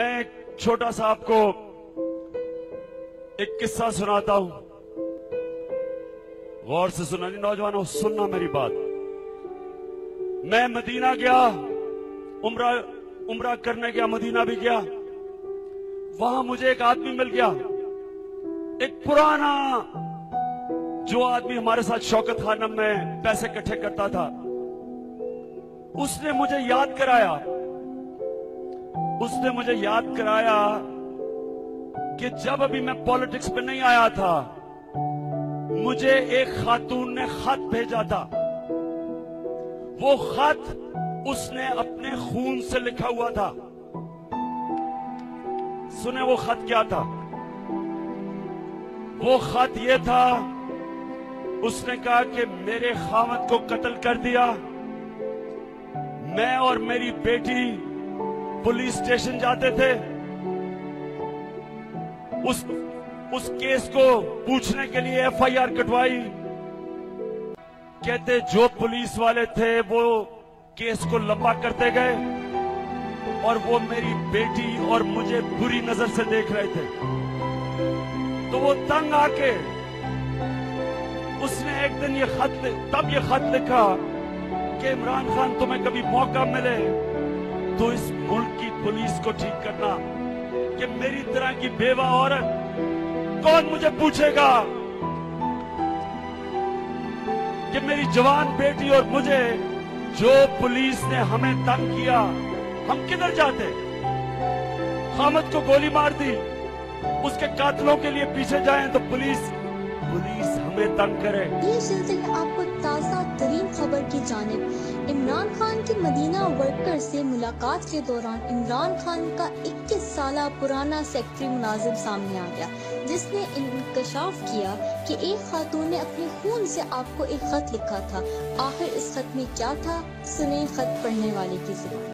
मैं एक छोटा सा आपको एक किस्सा सुनाता हूँ। गौर से सुना, नहीं नौजवानों, सुनना मेरी बात। मैं मदीना गया, उम्रा उम्रा करने गया, मदीना भी गया। वहाँ मुझे एक आदमी मिल गया। एक पुराना जो आदमी हमारे साथ शौकत खानम में पैसे इकट्ठे करता था, उसने मुझे याद कराया। उसने मुझे याद कराया कि जब अभी मैं पॉलिटिक्स में नहीं आया था, मुझे एक खातून ने खत भेजा था। वो खत उसने अपने खून से लिखा हुआ था। सुने वो खत क्या था? वो खत ये था, उसने कहा कि मेरे खामत को कत्ल कर दिया। मैं और मेरी बेटी पुलिस स्टेशन जाते थे। उस उस केस को पूछने के लिए एफआईआर कटवाई। कहते, जो पुलिस वाले थे, वो केस को लंबा करते गए और वो मेरी बेटी और मुझे बुरी नज़र से देख रहे थे। तो वो तंग आके उसने एक दिन ये खत, तब ये खत लिखा कि इमरान खान तुम्हें कभी मौका मिले तो इस मुल्क की पुलिस को ठीक करना कि मेरी तरह की बेवा औरत कौन मुझे पूछेगा कि मेरी जवान बेटी और मुझे जो पुलिस ने हमें तंग किया, हम किधर जाते? हामद को गोली मार दी, उसके कातलों के लिए पीछे जाएँ तो पुलिस पुलिस हमें तंग करे। ये आपको ताज़ा तरीन खबर की जानब। इमरान खान की मदीना वर्कर से मुलाकात के दौरान इमरान खान का 21 साल पुराना सेक्रेटरी मुलाजिम सामने आ गया, जिसने इंकशाफ किया कि एक खातून ने अपने खून से आपको एक खत लिखा था। आखिर इस खत में क्या था? सुने खत पढ़ने वाले की ज़ुबान।